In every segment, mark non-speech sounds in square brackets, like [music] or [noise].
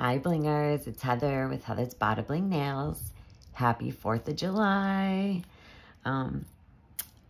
Hi Blingers, it's Heather with Heather's Bada Bling Nails. Happy 4th of July. Um,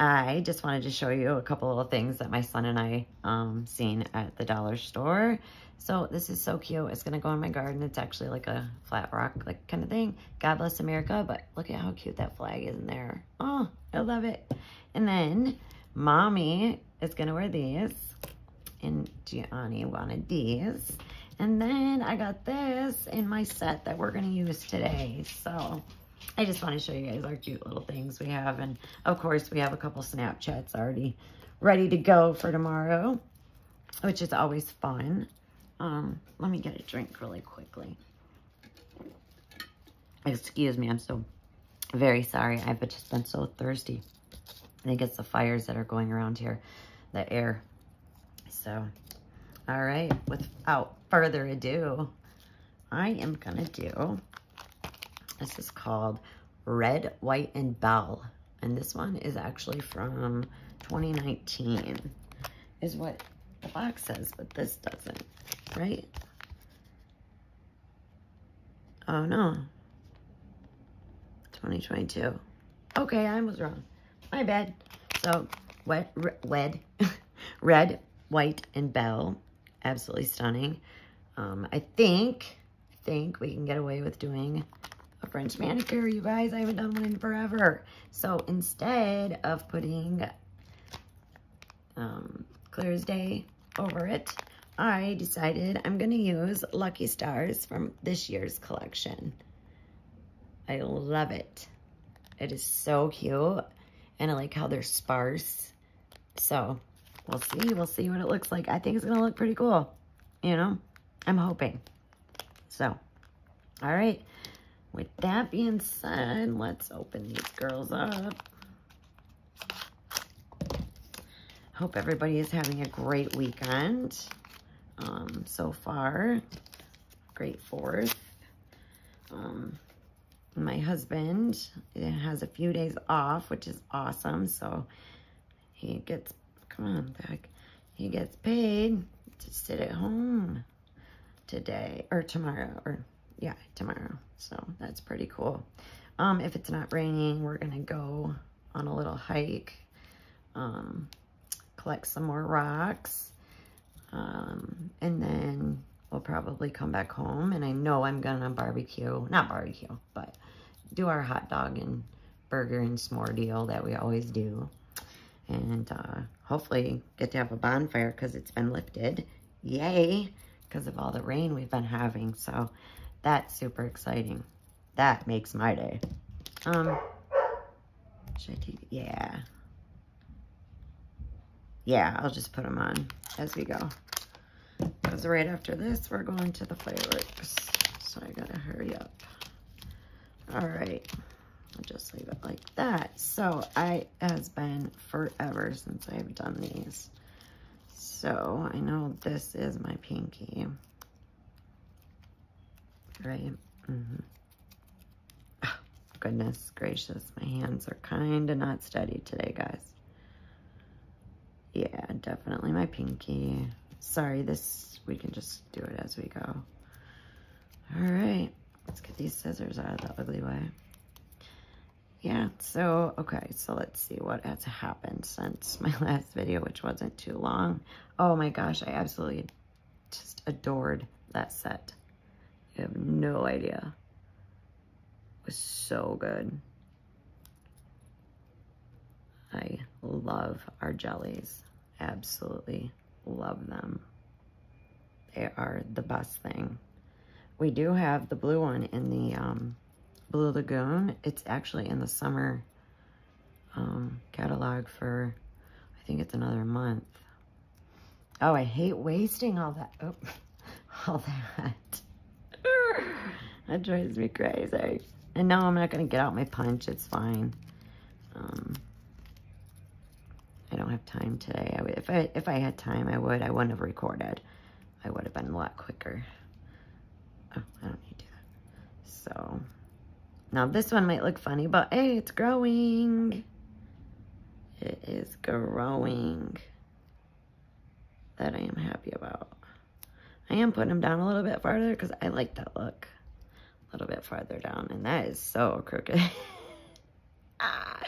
I just wanted to show you a couple of things that my son and I um, seen at the dollar store. So this is so cute. It's gonna go in my garden. It's actually like a flat rock like kind of thing. God bless America, but look at how cute that flag is in there. Oh, I love it. And then mommy is gonna wear these and Gianni wanted these. And then I got this in my set that we're going to use today. So I just want to show you guys our cute little things we have. And of course, we have a couple Snapchats already ready to go for tomorrow, which is always fun. Um, let me get a drink really quickly. Excuse me, I'm so very sorry. I've just been so thirsty. I think it's the fires that are going around here, the air. So, all right, without further ado, I am gonna do, this is called Red, White, and Belle. And this one is actually from 2019, is what the box says, but this doesn't, right? Oh no, 2022. Okay, I was wrong. My bad. So, wet, red, [laughs] red, white, and belle. Absolutely stunning. Um, I think, I think we can get away with doing a French manicure, you guys. I haven't done one in forever. So instead of putting um, Clear as Day over it, I decided I'm going to use Lucky Stars from this year's collection. I love it. It is so cute. And I like how they're sparse. So we'll see. We'll see what it looks like. I think it's going to look pretty cool. You know, I'm hoping. So, all right. With that being said, let's open these girls up. Hope everybody is having a great weekend um, so far. Great fourth. Um, my husband has a few days off, which is awesome. So he gets Come on, back. He gets paid to sit at home today or tomorrow or yeah, tomorrow. So that's pretty cool. Um, if it's not raining, we're going to go on a little hike, um, collect some more rocks, um, and then we'll probably come back home. And I know I'm going to barbecue, not barbecue, but do our hot dog and burger and s'more deal that we always do and uh, hopefully get to have a bonfire because it's been lifted. Yay! Because of all the rain we've been having. So that's super exciting. That makes my day. Um, should I take it? Yeah. Yeah, I'll just put them on as we go. Because right after this, we're going to the fireworks. So I gotta hurry up. All right. I'll just leave it like that. So I has been forever since I've done these. So I know this is my pinky. Right? Mm -hmm. oh, goodness gracious. My hands are kind of not steady today, guys. Yeah, definitely my pinky. Sorry, this, we can just do it as we go. All right, let's get these scissors out of the ugly way yeah, so, okay, so let's see what has happened since my [laughs] last video, which wasn't too long. Oh my gosh, I absolutely just adored that set. You have no idea. It was so good. I love our jellies. Absolutely love them. They are the best thing. We do have the blue one in the um, Blue Lagoon. It's actually in the summer um, catalog for, I think it's another month. Oh, I hate wasting all that. Oh, [laughs] all that. [laughs] that drives me crazy. And no, I'm not going to get out my punch. It's fine. Um, I don't have time today. I would, if I if I had time, I would. I wouldn't have recorded. I would have been a lot quicker. Oh, I don't need to do that. So, now this one might look funny, but hey, it's growing. It is growing. That I am happy about. I am putting them down a little bit farther because I like that look. A little bit farther down. And that is so crooked. [laughs] ah,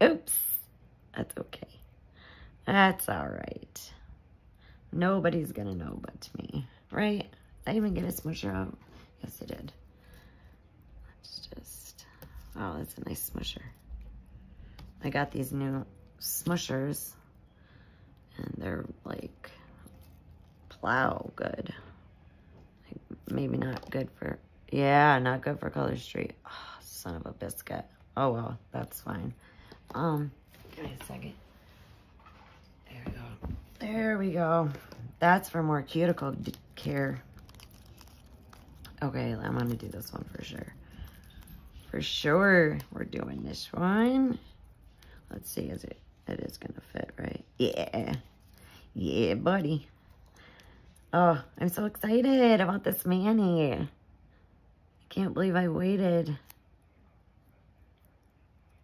oops. That's okay. That's all right. Nobody's going to know but me. Right? I even get a smusher out. Yes, I did. Oh, that's a nice smusher. I got these new smushers. And they're like plow good. Like, maybe not good for... Yeah, not good for Color Street. Oh, son of a biscuit. Oh, well, that's fine. Um, give me a second. There we go. There we go. That's for more cuticle care. Okay, I'm gonna do this one for sure. For sure, we're doing this one. Let's see, is it, it is gonna fit, right? Yeah. Yeah, buddy. Oh, I'm so excited about this mani. I can't believe I waited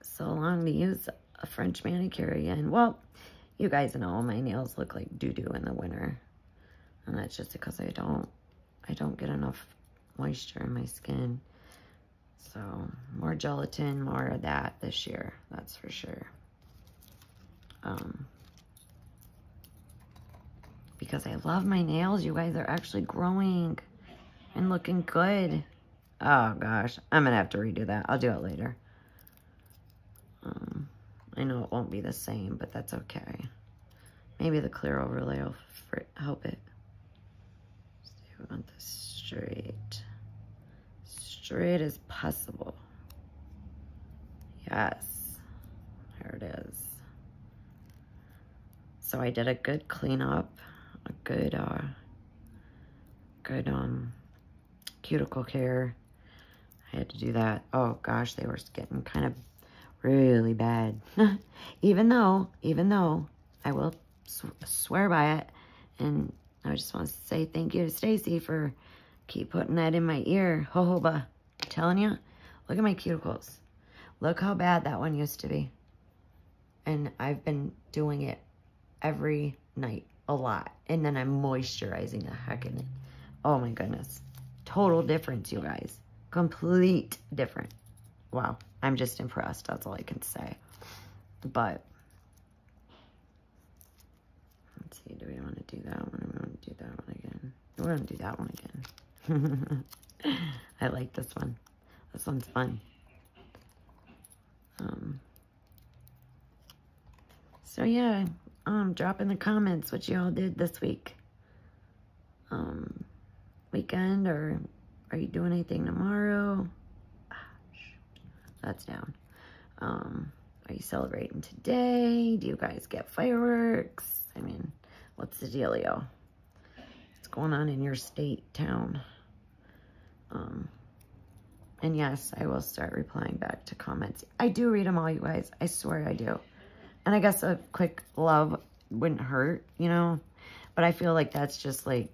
so long to use a French manicure again. Well, you guys know my nails look like doo-doo in the winter. And that's just because I don't, I don't get enough moisture in my skin. So, more gelatin, more of that this year. That's for sure. Um, because I love my nails. You guys are actually growing and looking good. Oh, gosh. I'm going to have to redo that. I'll do it later. Um, I know it won't be the same, but that's okay. Maybe the clear overlay will help it. So we want this straight. Straight as possible. Yes. There it is. So I did a good cleanup, a good, uh, good, um, cuticle care. I had to do that. Oh gosh, they were getting kind of really bad. [laughs] even though, even though I will sw swear by it. And I just want to say thank you to Stacy for keep putting that in my ear. Jojoba. I'm telling you, look at my cuticles. Look how bad that one used to be. And I've been doing it every night, a lot. And then I'm moisturizing the heck in it. Oh my goodness. Total difference, you guys. Complete different. Wow. I'm just impressed. That's all I can say. But, let's see. Do we want to do that one? We want to do that one again? We're going to do that one again. [laughs] [clears throat] I like this one. This one's fun. Um, so yeah, um, drop in the comments what you all did this week. Um, weekend, or are you doing anything tomorrow? that's down. Um, are you celebrating today? Do you guys get fireworks? I mean, what's the dealio? What's going on in your state, town? Um, and yes, I will start replying back to comments. I do read them all, you guys. I swear I do. And I guess a quick love wouldn't hurt, you know? But I feel like that's just like,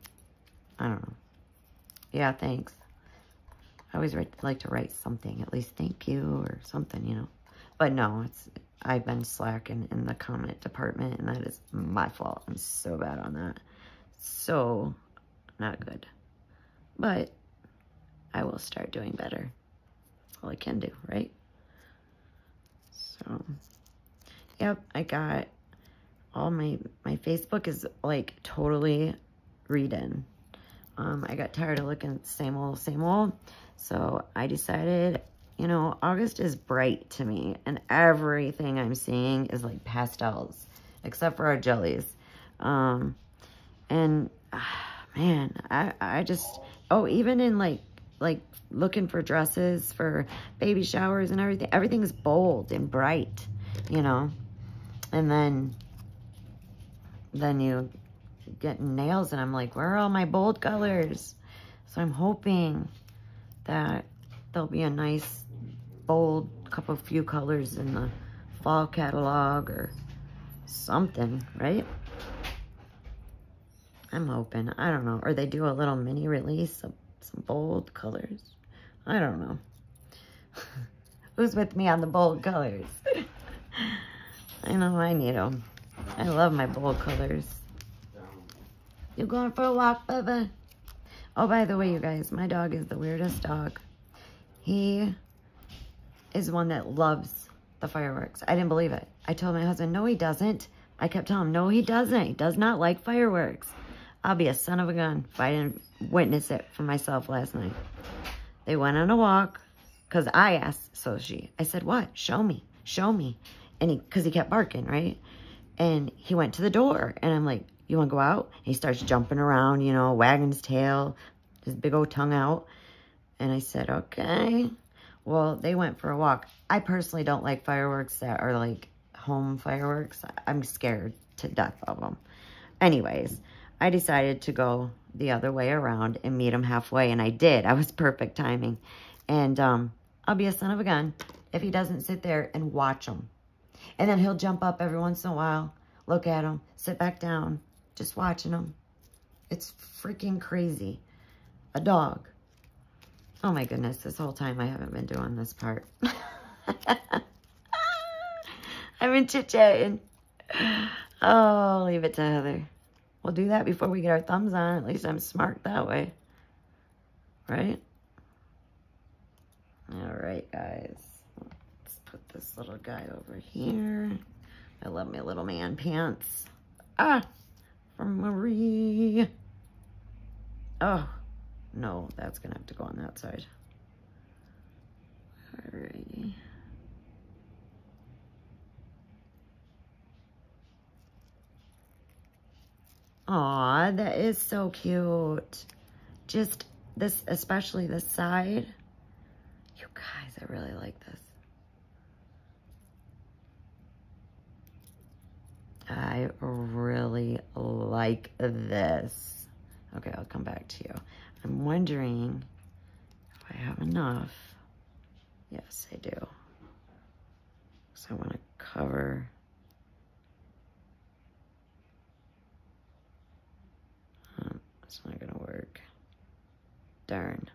I don't know. Yeah, thanks. I always write, like to write something, at least thank you or something, you know. But no, it's I've been slacking in the comment department, and that is my fault. I'm so bad on that. So, not good. But I will start doing better. All I can do, right? So, yep, I got all my, my Facebook is like totally redone. Um, I got tired of looking same old, same old. So I decided, you know, August is bright to me. And everything I'm seeing is like pastels. Except for our jellies. Um, and, ah, man, I, I just... Oh, even in like, like looking for dresses for baby showers and everything. Everything's bold and bright, you know. And then, then you get nails and I'm like, where are all my bold colors? So I'm hoping that there'll be a nice, bold couple few colors in the fall catalog or something, right? I'm hoping. I don't know. Or they do a little mini release of some bold colors. I don't know. [laughs] Who's with me on the bold colors? [laughs] I know I need them. I love my bold colors. You going for a walk, Bubba? Oh, by the way, you guys, my dog is the weirdest dog. He is one that loves the fireworks. I didn't believe it. I told my husband, no, he doesn't. I kept telling him, no, he doesn't. He does not like fireworks. I'll be a son of a gun if I didn't witness it for myself last night. They went on a walk because I asked Soshi. I said, what? Show me. Show me. And he, because he kept barking, right? And he went to the door. And I'm like, you want to go out? And he starts jumping around, you know, wagging his tail, his big old tongue out. And I said, okay. Well, they went for a walk. I personally don't like fireworks that are like home fireworks. I'm scared to death of them. Anyways, I decided to go the other way around and meet him halfway, and I did. I was [laughs] perfect timing. And um, I'll be a son of a gun if he doesn't sit there and watch him. And then he'll jump up every once in a while, look at him, sit back down, just watching him. It's freaking crazy. A dog. Oh my goodness, this whole time I haven't been doing this part. [laughs] I've been chit-chatting. Oh, leave it to Heather. We'll do that before we get our thumbs on. At least I'm smart that way. Right? All right, guys. Let's put this little guy over here. I love my little man pants. Ah, from Marie. Oh, no, that's going to have to go on that side. Alrighty. Aw, that is so cute. Just this, especially this side. You guys, I really like this. I really like this. Okay, I'll come back to you. I'm wondering if I have enough. Yes, I do. So I want to cover It's not gonna work. Darn.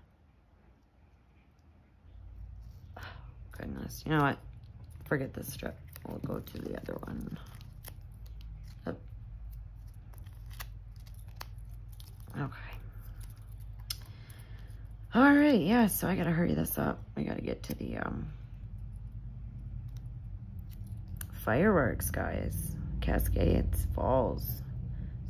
Oh, [sighs] goodness. You know what? Forget this strip. We'll go to the other one. Okay. All right, yeah, so I gotta hurry this up. I gotta get to the um, fireworks, guys. Cascades Falls.